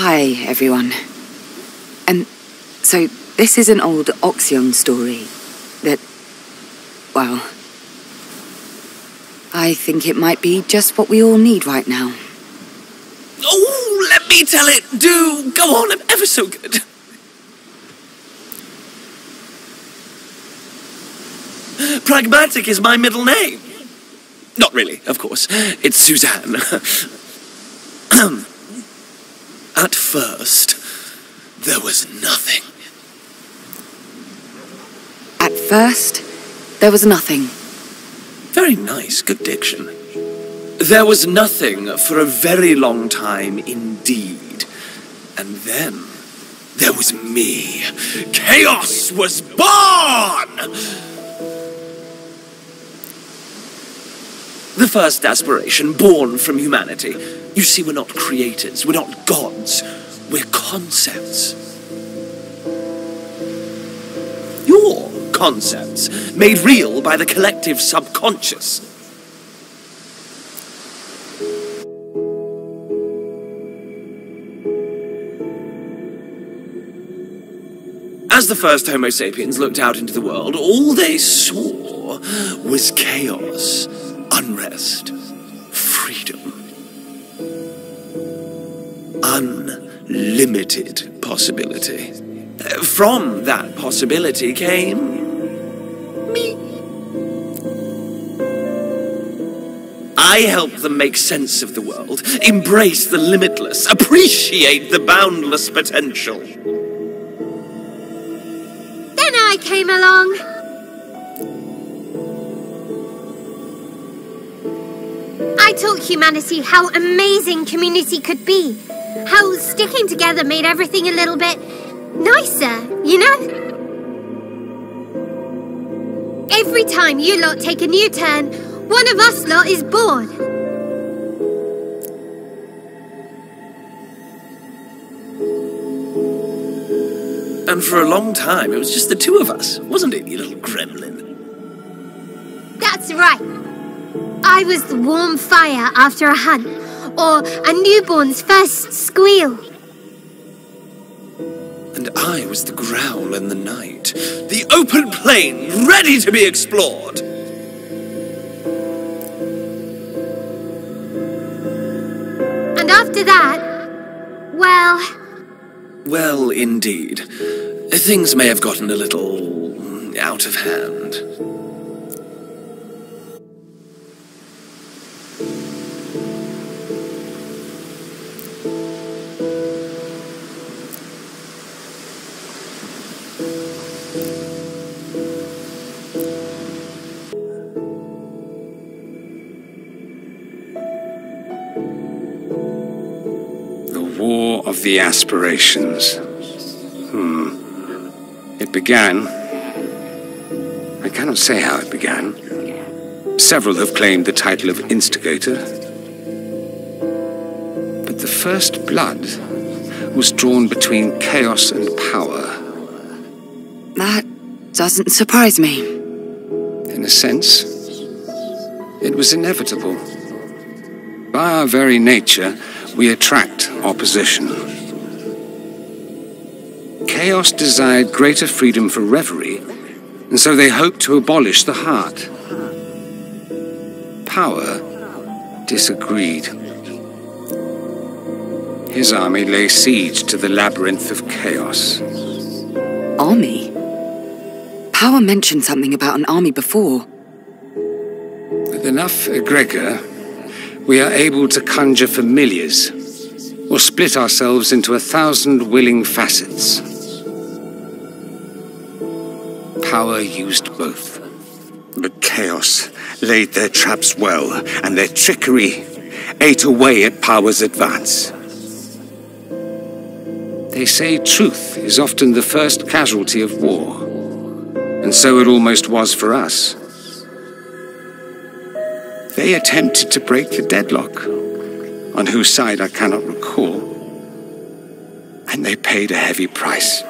Hi, everyone. And so, this is an old Oxyon story that, well, I think it might be just what we all need right now. Oh, let me tell it. Do go on. I'm ever so good. Pragmatic is my middle name. Not really, of course. It's Suzanne. Um, At first, there was nothing. At first, there was nothing. Very nice, good diction. There was nothing for a very long time indeed. And then there was me. Chaos was born! The first aspiration born from humanity. You see, we're not creators, we're not gods, we're concepts. Your concepts, made real by the collective subconscious. As the first Homo sapiens looked out into the world, all they saw was chaos, unrest, freedom, unlimited possibility. From that possibility came me. I help them make sense of the world, embrace the limitless, appreciate the boundless potential. Then I came along. I taught humanity how amazing community could be. How sticking together made everything a little bit nicer, you know? Every time you lot take a new turn, one of us lot is bored. And for a long time, it was just the two of us, wasn't it, you little gremlin? That's right. I was the warm fire after a hunt, or a newborn's first squeal. And I was the growl in the night, the open plain ready to be explored. And after that, well, Well, indeed. Things may have gotten a little out of hand. The Aspirations. Hmm. It began. I cannot say how it began. Several have claimed the title of instigator. But the first blood was drawn between chaos and power. That doesn't surprise me. In a sense, it was inevitable. By our very nature, we attract opposition. Chaos desired greater freedom for reverie, and so they hoped to abolish the heart. Power disagreed. His army lay siege to the labyrinth of chaos. Army? Power mentioned something about an army before. With enough egregor, we are able to conjure familiars, or split ourselves into a thousand willing facets. Power used both. But chaos laid their traps well, and their trickery ate away at power's advance. They say truth is often the first casualty of war, and so it almost was for us. They attempted to break the deadlock, on whose side I cannot recall, and they paid a heavy price.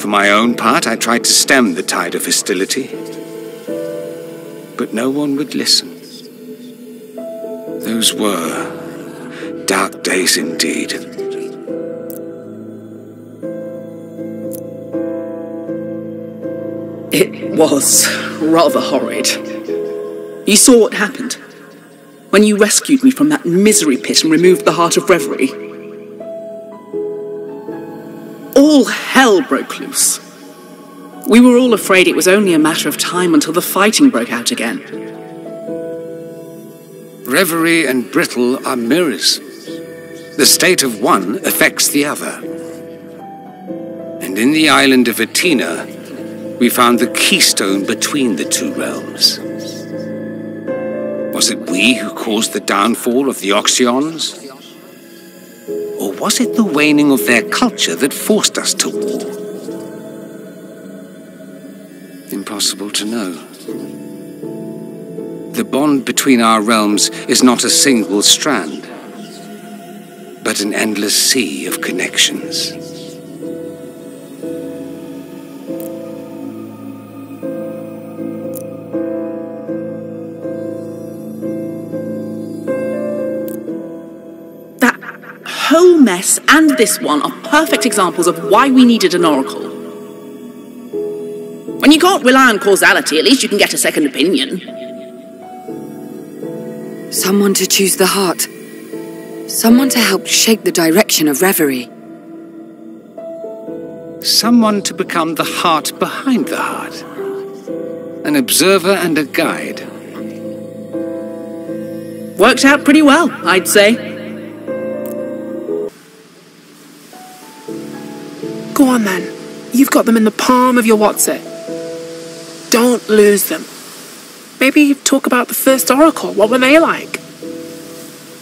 For my own part, I tried to stem the tide of hostility, but no one would listen. Those were dark days indeed. It was rather horrid. You saw what happened when you rescued me from that misery pit and removed the Heart of Reverie. All hell broke loose. We were all afraid it was only a matter of time until the fighting broke out again. Reverie and Brittle are mirrors. The state of one affects the other. And in the island of Atina, we found the keystone between the two realms. Was it we who caused the downfall of the Oxyons? Was it the waning of their culture that forced us to war? Impossible to know. The bond between our realms is not a single strand, but an endless sea of connections. Mess and this one are perfect examples of why we needed an oracle. When you can't rely on causality, at least you can get a second opinion. Someone to choose the heart. Someone to help shape the direction of reverie. Someone to become the heart behind the heart. An observer and a guide. Worked out pretty well, I'd say. Go on then. You've got them in the palm of your what's-it. Don't lose them. Maybe talk about the first oracle. What were they like?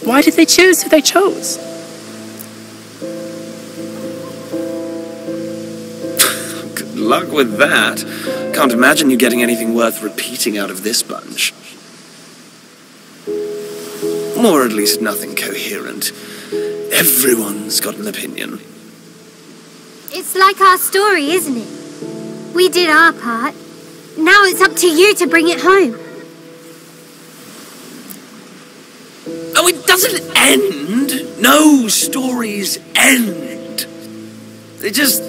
Why did they choose who they chose? Good luck with that. Can't imagine you getting anything worth repeating out of this bunch. Or at least nothing coherent. Everyone's got an opinion. It's like our story, isn't it? We did our part. Now it's up to you to bring it home. Oh, it doesn't end! No stories end! They just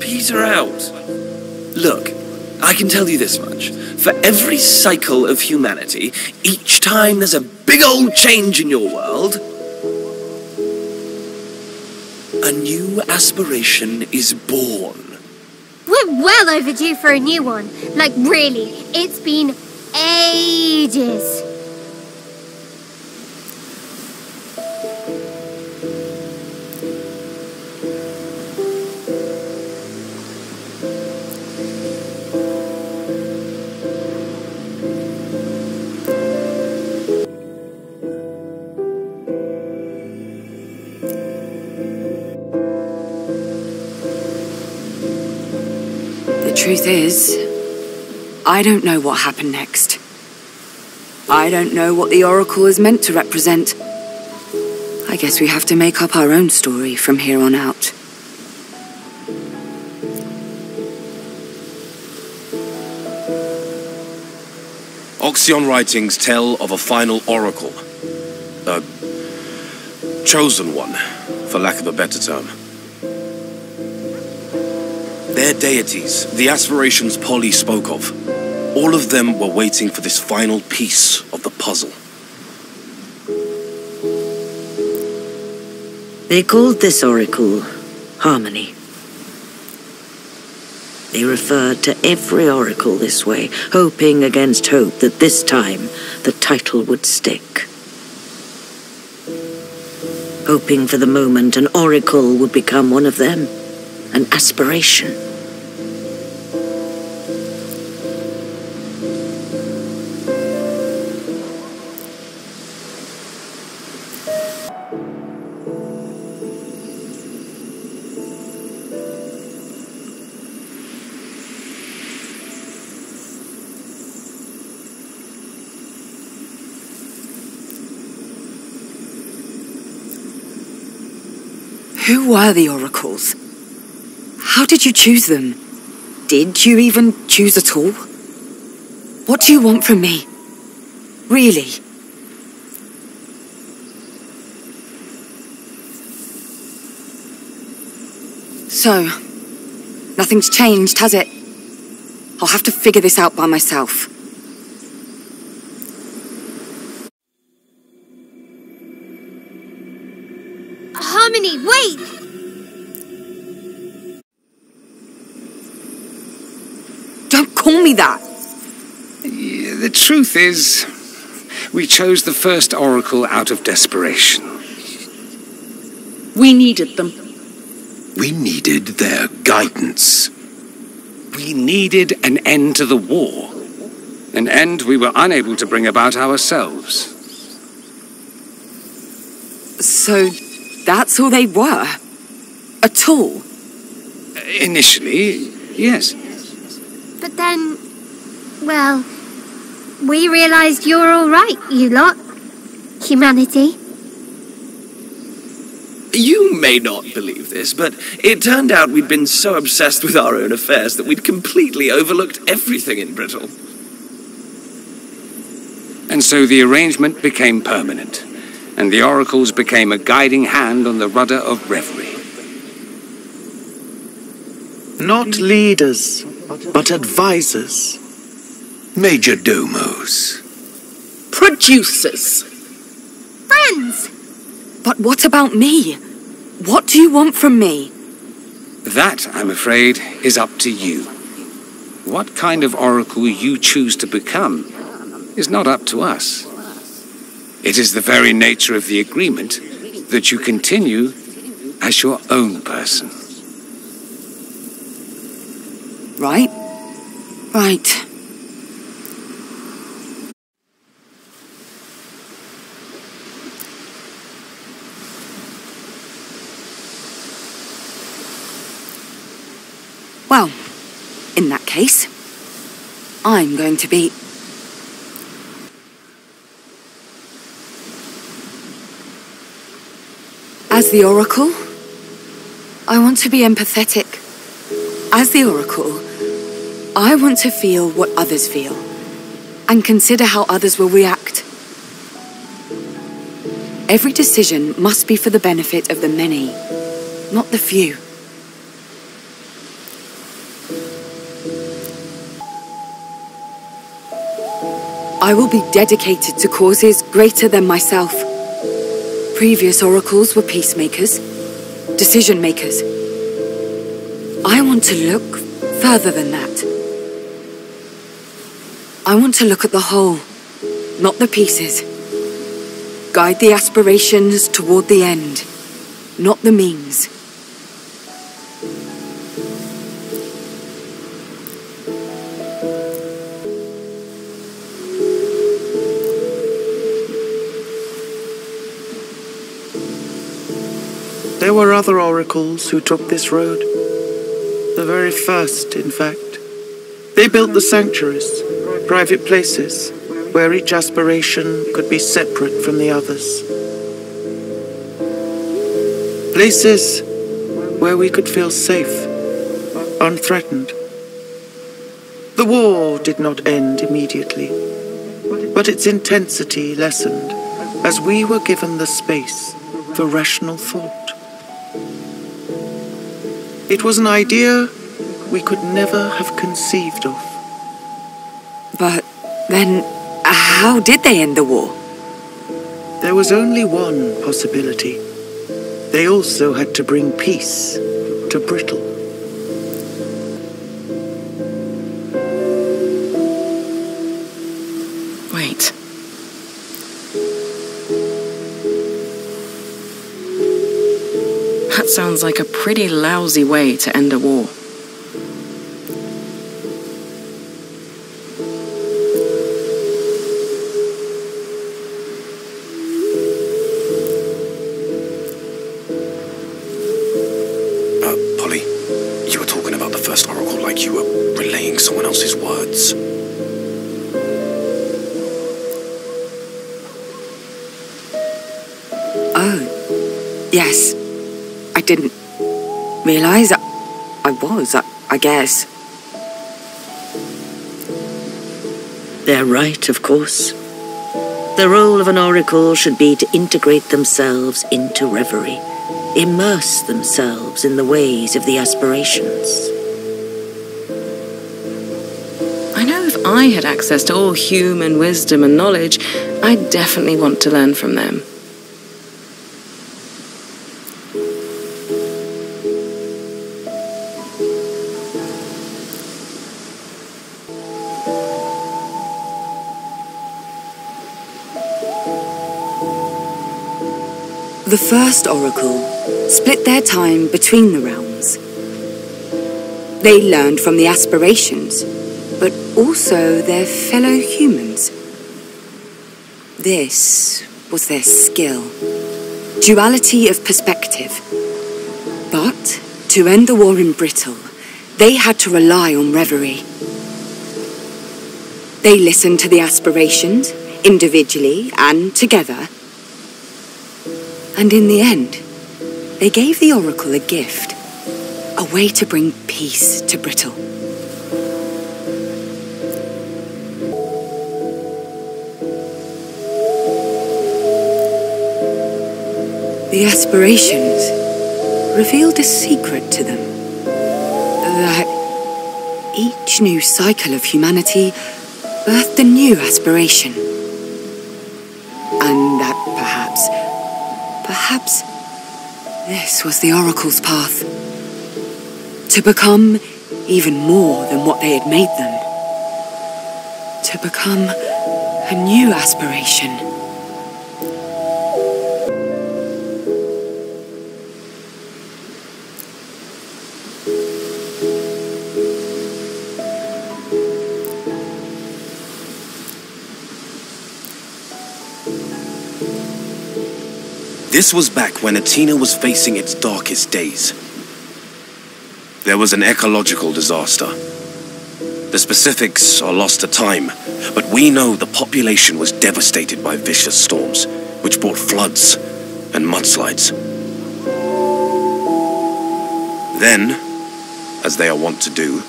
peter out. Look, I can tell you this much. For every cycle of humanity, each time there's a big old change in your world, a new aspiration is born. We're well overdue for a new one. Like, really, it's been ages. Truth is, I don't know what happened next. I don't know what the Oracle is meant to represent. I guess we have to make up our own story from here on out. Oxyon writings tell of a final oracle. A chosen one, for lack of a better term. Deities, the aspirations Polly spoke of, all of them were waiting for this final piece of the puzzle. They called this oracle Harmony. They referred to every oracle this way, hoping against hope that this time the title would stick. Hoping for the moment an oracle would become one of them, an aspiration. Who were the oracles? How did you choose them? Did you even choose at all? What do you want from me? Really? So, nothing's changed, has it? I'll have to figure this out by myself. Harmony, wait! Don't call me that! The truth is, we chose the first oracle out of desperation. We needed them. We needed their guidance. We needed an end to the war. An end we were unable to bring about ourselves. So, that's who they were? A tool? Initially, yes. But then, well, we realized you're all right, you lot. Humanity. You may not believe this, but it turned out we'd been so obsessed with our own affairs that we'd completely overlooked everything in Brittle. And so the arrangement became permanent, and the oracles became a guiding hand on the rudder of reverie. Not leaders, but advisors. Major domos. Producers. Friends! But what about me? What do you want from me? That, I'm afraid, is up to you. What kind of oracle you choose to become is not up to us. It is the very nature of the agreement that you continue as your own person. Right? Right. Well, in that case, I'm going to be... As the Oracle, I want to be empathetic. As the Oracle, I want to feel what others feel and consider how others will react. Every decision must be for the benefit of the many, not the few. I will be dedicated to causes greater than myself. Previous oracles were peacemakers, decision makers. I want to look further than that. I want to look at the whole, not the pieces. Guide the aspirations toward the end, not the means. Other oracles who took this road. The very first, in fact. They built the sanctuaries, private places, where each aspiration could be separate from the others. Places where we could feel safe, unthreatened. The war did not end immediately, but its intensity lessened as we were given the space for rational thought. It was an idea we could never have conceived of. But then, how did they end the war? There was only one possibility. They also had to bring peace to Brittle. That sounds like a pretty lousy way to end a war. Guess. They're right, of course. The role of an oracle should be to integrate themselves into reverie, immerse themselves in the ways of the aspirations. I know if I had access to all human wisdom and knowledge, I'd definitely want to learn from them. The first Oracle split their time between the realms. They learned from the aspirations, but also their fellow humans. This was their skill. Duality of perspective. But to end the war in Brittle, they had to rely on reverie. They listened to the aspirations, individually and together. And in the end, they gave the Oracle a gift. A way to bring peace to Brittle. The aspirations revealed a secret to them. That each new cycle of humanity birthed a new aspiration. And that perhaps, perhaps this was the Oracle's path. To become even more than what they had made them. To become a new aspiration. This was back when Atina was facing its darkest days. There was an ecological disaster. The specifics are lost to time, but we know the population was devastated by vicious storms, which brought floods and mudslides. Then, as they are wont to do,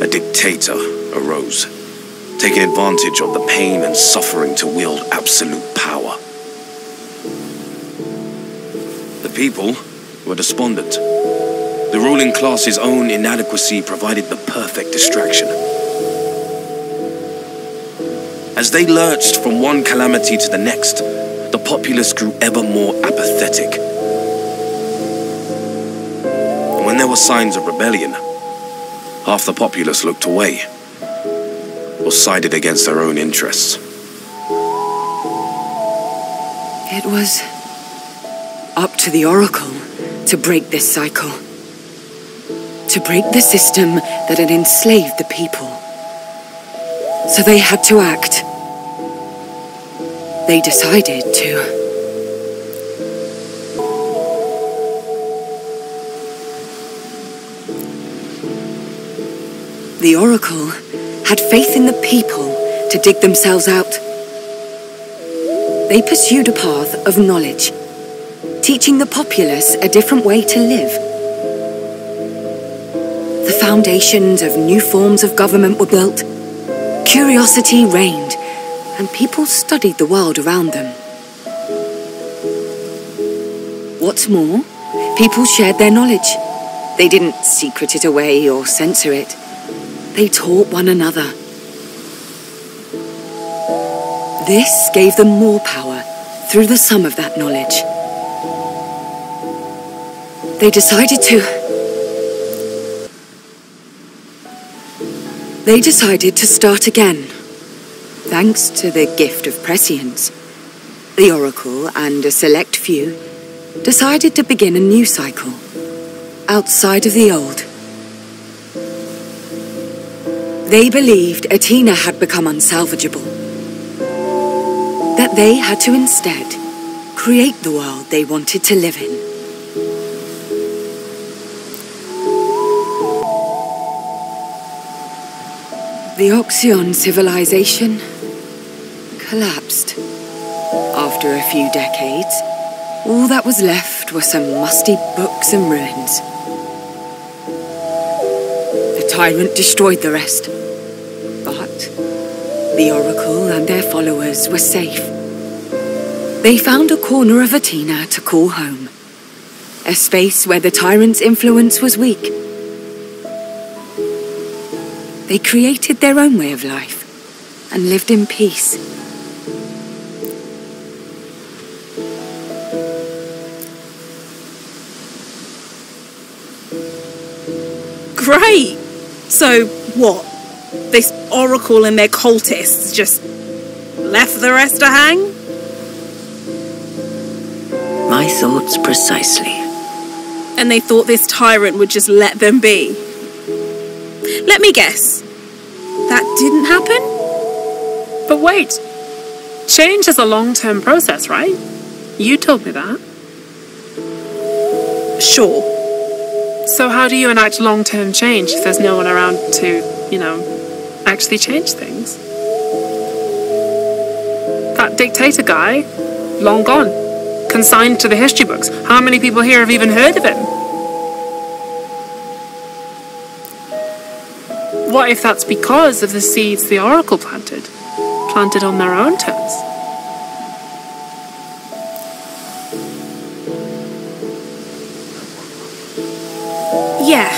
a dictator arose, taking advantage of the pain and suffering to wield absolute power. The people were despondent. The ruling class's own inadequacy provided the perfect distraction. As they lurched from one calamity to the next, the populace grew ever more apathetic. And when there were signs of rebellion, half the populace looked away or sided against their own interests. It was up to the Oracle to break this cycle. To break the system that had enslaved the people. So they had to act. They decided to. The Oracle had faith in the people to dig themselves out. They pursued a path of knowledge, teaching the populace a different way to live. The foundations of new forms of government were built, curiosity reigned, and people studied the world around them. What's more, people shared their knowledge. They didn't secret it away or censor it. They taught one another. This gave them more power through the sum of that knowledge. They decided to... They decided to start again, thanks to the gift of prescience. The Oracle and a select few decided to begin a new cycle, outside of the old. They believed Atina had become unsalvageable. That they had to instead create the world they wanted to live in. The Oxyon civilization collapsed. After a few decades, all that was left were some musty books and ruins. The tyrant destroyed the rest. But the Oracle and their followers were safe. They found a corner of Atina to call home. A space where the tyrant's influence was weak. They created their own way of life and lived in peace. Great! So, what? This Oracle and their cultists just left the rest to hang? My thoughts precisely. And they thought this tyrant would just let them be. Let me guess. That didn't happen? But wait. Change is a long term process, right? You told me that. Sure. So, how do you enact long term change if there's no one around to, you know, actually change things? That dictator guy, long gone. Consigned to the history books. How many people here have even heard of him? What if that's because of the seeds the Oracle planted? Planted on their own terms? Yeah.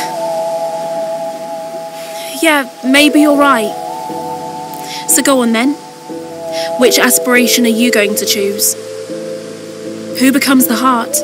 Yeah, maybe you're right. So go on then. Which aspiration are you going to choose? Who becomes the heart?